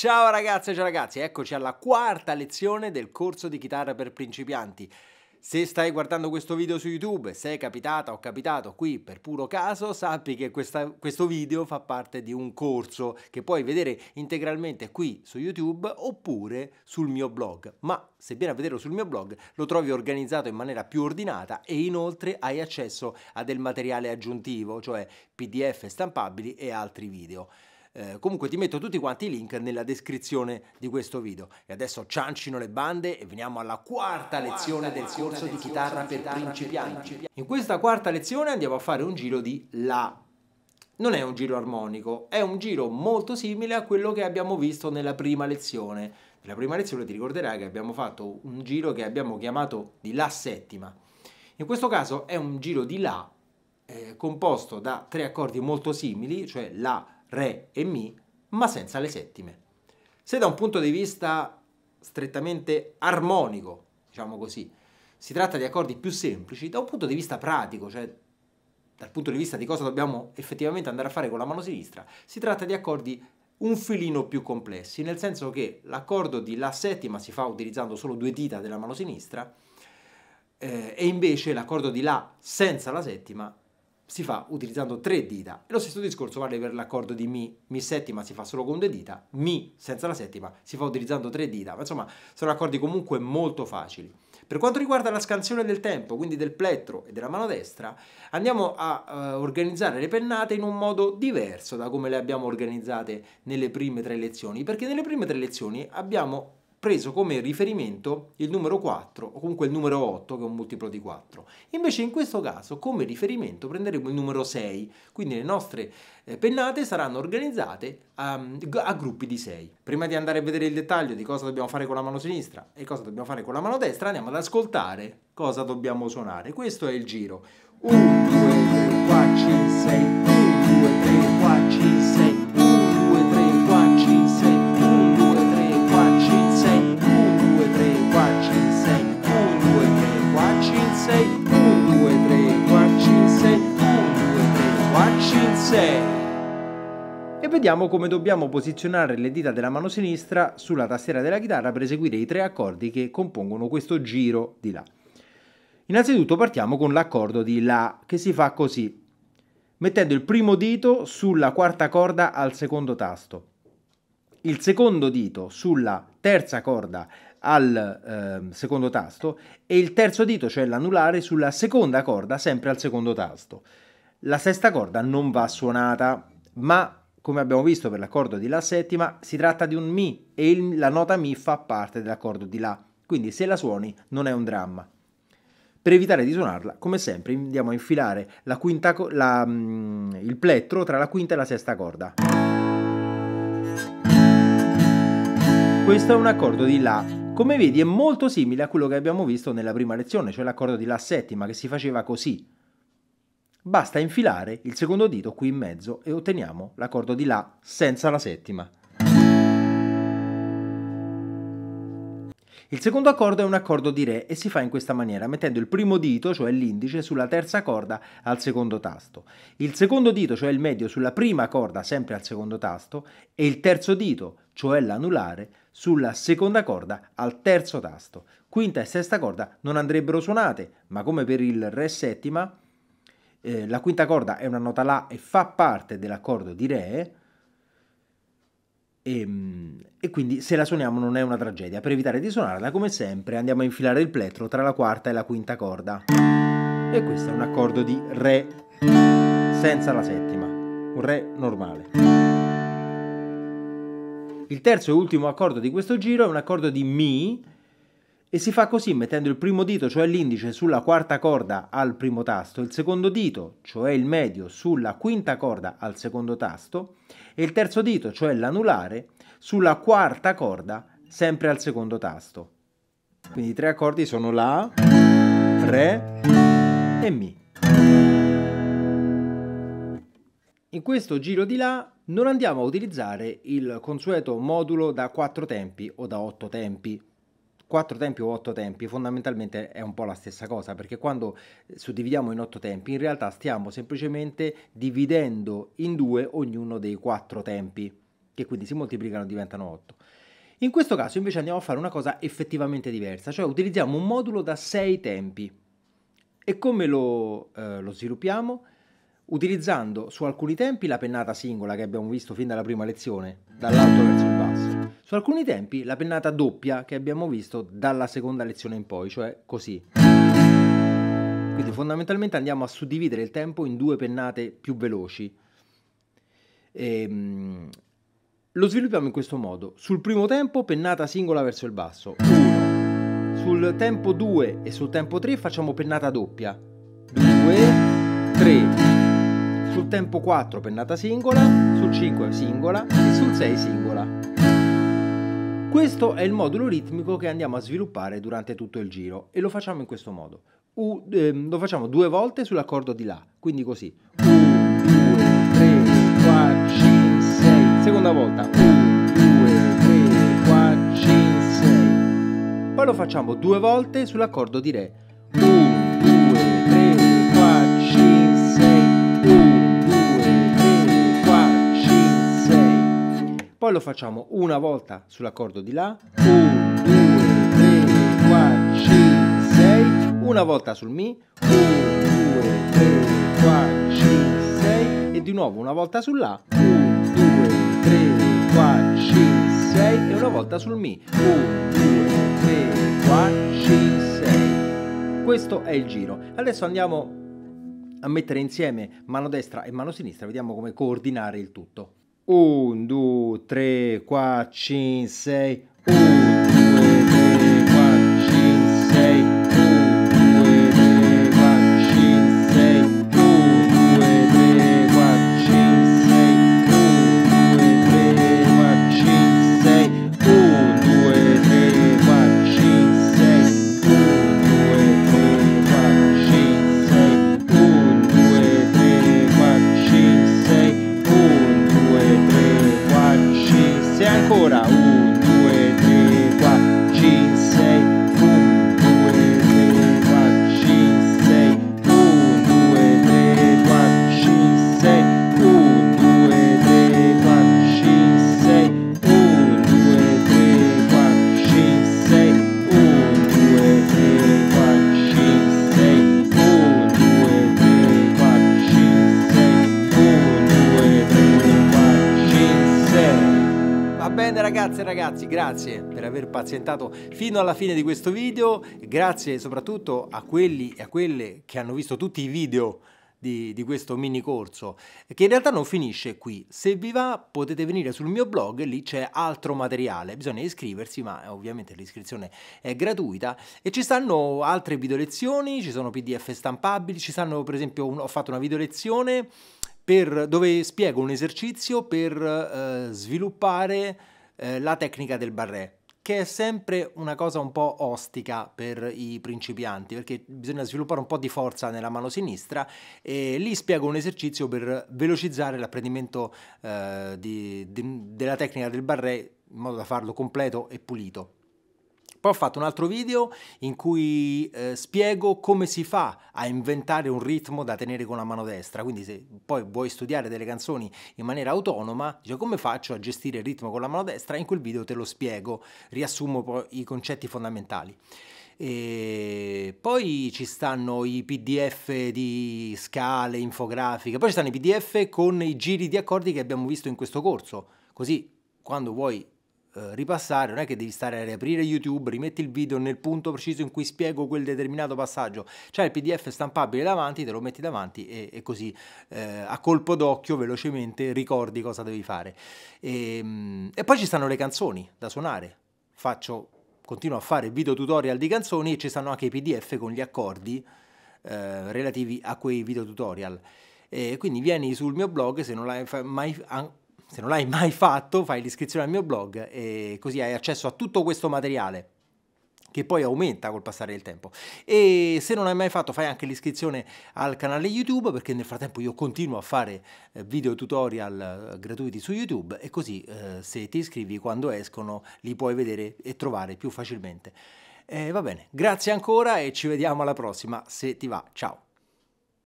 Ciao ragazze e ciao ragazzi, eccoci alla quarta lezione del corso di chitarra per principianti. Se stai guardando questo video su YouTube, sei capitata o capitato qui per puro caso, sappi che questa, questo video fa parte di un corso che puoi vedere integralmente qui su YouTube oppure sul mio blog. Ma se vieni a vederlo sul mio blog lo trovi organizzato in maniera più ordinata e inoltre hai accesso a del materiale aggiuntivo, cioè PDF stampabili e altri video. Eh, comunque ti metto tutti quanti i link nella descrizione di questo video. E adesso ciancino le bande e veniamo alla quarta lezione del corso di chitarra per principianti. In questa quarta lezione andiamo a fare un giro di La. Non è un giro armonico, è un giro molto simile a quello che abbiamo visto nella prima lezione. Nella prima lezione ti ricorderai che abbiamo fatto un giro che abbiamo chiamato di La settima. In questo caso è un giro di La eh, composto da tre accordi molto simili, cioè La, Re e Mi, ma senza le settime. Se da un punto di vista strettamente armonico, diciamo così, si tratta di accordi più semplici, da un punto di vista pratico, cioè dal punto di vista di cosa dobbiamo effettivamente andare a fare con la mano sinistra, si tratta di accordi un filino più complessi, nel senso che l'accordo di La settima si fa utilizzando solo due dita della mano sinistra eh, e invece l'accordo di La senza la settima si fa utilizzando tre dita. E lo stesso discorso vale per l'accordo di Mi. Mi settima si fa solo con due dita, Mi senza la settima si fa utilizzando tre dita. Ma insomma, sono accordi comunque molto facili. Per quanto riguarda la scansione del tempo, quindi del plettro e della mano destra, andiamo a uh, organizzare le pennate in un modo diverso da come le abbiamo organizzate nelle prime tre lezioni, perché nelle prime tre lezioni abbiamo preso come riferimento il numero 4 o comunque il numero 8 che è un multiplo di 4. Invece in questo caso come riferimento prenderemo il numero 6, quindi le nostre eh, pennate saranno organizzate a, a, gruppi di 6. Prima di andare a vedere il dettaglio di cosa dobbiamo fare con la mano sinistra e cosa dobbiamo fare con la mano destra, andiamo ad ascoltare cosa dobbiamo suonare. Questo è il giro. 1, 2, 3, 4, 5, 6, vediamo come dobbiamo posizionare le dita della mano sinistra sulla tastiera della chitarra per eseguire i tre accordi che compongono questo giro di La. Innanzitutto partiamo con l'accordo di La che si fa così, mettendo il primo dito sulla quarta corda al secondo tasto, il secondo dito sulla terza corda al eh, secondo tasto e il terzo dito, cioè l'anulare, sulla seconda corda sempre al secondo tasto. La sesta corda non va suonata, ma come abbiamo visto per l'accordo di La settima, si tratta di un Mi e il, la nota Mi fa parte dell'accordo di La, quindi se la suoni non è un dramma. Per evitare di suonarla, come sempre, andiamo a infilare la quinta, la, mm, il plettro tra la quinta e la sesta corda. Questo è un accordo di La. Come vedi è molto simile a quello che abbiamo visto nella prima lezione, cioè l'accordo di La settima che si faceva così. Basta infilare il secondo dito qui in mezzo e otteniamo l'accordo di La senza la settima. Il secondo accordo è un accordo di Re e si fa in questa maniera, mettendo il primo dito, cioè l'indice, sulla terza corda al secondo tasto, il secondo dito, cioè il medio, sulla prima corda sempre al secondo tasto e il terzo dito, cioè l'anulare, sulla seconda corda al terzo tasto. Quinta e sesta corda non andrebbero suonate, ma come per il Re settima eh, la quinta corda è una nota La e fa parte dell'accordo di Re, e, ehm, e, quindi se la suoniamo non è una tragedia. Per evitare di suonarla, come sempre, andiamo a infilare il plettro tra la quarta e la quinta corda. E questo è un accordo di Re senza la settima, un Re normale. Il terzo e ultimo accordo di questo giro è un accordo di Mi e si fa così mettendo il primo dito, cioè l'indice, sulla quarta corda al primo tasto, il secondo dito, cioè il medio, sulla quinta corda al secondo tasto e il terzo dito, cioè l'anulare, sulla quarta corda sempre al secondo tasto. Quindi i tre accordi sono La, Re e Mi. In questo giro di La non andiamo a utilizzare il consueto modulo da quattro tempi o da otto tempi, 4 tempi o 8 tempi fondamentalmente è un po' la stessa cosa perché quando suddividiamo in 8 tempi in realtà stiamo semplicemente dividendo in due ognuno dei 4 tempi che quindi si moltiplicano e diventano 8. In questo caso invece andiamo a fare una cosa effettivamente diversa, cioè utilizziamo un modulo da 6 tempi. E come lo, eh, lo sviluppiamo? Utilizzando su alcuni tempi la pennata singola che abbiamo visto fin dalla prima lezione, dall'alto verso il basso. Su alcuni tempi la pennata doppia che abbiamo visto dalla seconda lezione in poi, cioè così. Quindi fondamentalmente andiamo a suddividere il tempo in due pennate più veloci. E, ehm, lo sviluppiamo in questo modo. Sul primo tempo pennata singola verso il basso. 1. Sul tempo 2 e sul tempo 3 facciamo pennata doppia. Sul tempo 4 pennata singola, sul 5 singola e sul 6 singola. Questo è il modulo ritmico che andiamo a sviluppare durante tutto il giro e lo facciamo in questo modo. U, eh, lo facciamo due volte sull'accordo di La, quindi così. 1, 2, 3, 4, 5 seconda volta 1, 2, 3, 4, 5, 6 poi lo facciamo due volte sull'accordo di Re 1, lo facciamo una volta sull'accordo di La 1, 2, 3, 4, 5, 6 una volta sul Mi 1, 2, 3, 4, 5, 6 e di nuovo una volta sulla 1, 2, 3, 4, 5, 6 e una volta sul Mi. 1, 2, 3, 4, 5, 6. Questo è il giro. Adesso andiamo a mettere insieme mano destra e mano sinistra, vediamo come coordinare il tutto. 1, 2, 3, 4, 5, 6. 1, ragazze e ragazzi, grazie per aver pazientato fino alla fine di questo video, grazie soprattutto a quelli e a quelle che hanno visto tutti i video di, di, questo mini corso, che in realtà non finisce qui. Se vi va potete venire sul mio blog, lì c'è altro materiale, bisogna iscriversi, ma ovviamente l'iscrizione è gratuita. E ci stanno altre video lezioni, ci sono pdf stampabili, ci stanno per esempio, un, ho fatto una video lezione per, dove spiego un esercizio per eh, sviluppare eh, la tecnica del barré che è sempre una cosa un po' ostica per i principianti perché bisogna sviluppare un po' di forza nella mano sinistra e lì spiego un esercizio per velocizzare l'apprendimento eh, di, di, della tecnica del barré in modo da farlo completo e pulito. Poi ho fatto un altro video in cui eh, spiego come si fa a inventare un ritmo da tenere con la mano destra, quindi se poi vuoi studiare delle canzoni in maniera autonoma, dice come faccio a gestire il ritmo con la mano destra, in quel video te lo spiego, riassumo i concetti fondamentali. E poi ci stanno i pdf di scale, infografiche, poi ci stanno i pdf con i giri di accordi che abbiamo visto in questo corso, così quando vuoi ripassare, non è che devi stare a riaprire YouTube, rimetti il video nel punto preciso in cui spiego quel determinato passaggio, c'è il PDF stampabile davanti, te lo metti davanti e, e così eh, a colpo d'occhio velocemente ricordi cosa devi fare. E, ehm, e poi ci stanno le canzoni da suonare, faccio, continuo a fare video tutorial di canzoni e ci stanno anche i PDF con gli accordi eh, relativi a quei video tutorial. E quindi vieni sul mio blog se non l'hai mai se non l'hai mai fatto, fai l'iscrizione al mio blog e così hai accesso a tutto questo materiale che poi aumenta col passare del tempo. E se non hai mai fatto, fai anche l'iscrizione al canale YouTube, perché nel frattempo io continuo a fare eh, video tutorial eh, gratuiti su YouTube e così eh, se ti iscrivi quando escono li puoi vedere e trovare più facilmente. Eh, va bene, grazie ancora e ci vediamo alla prossima, se ti va. Ciao!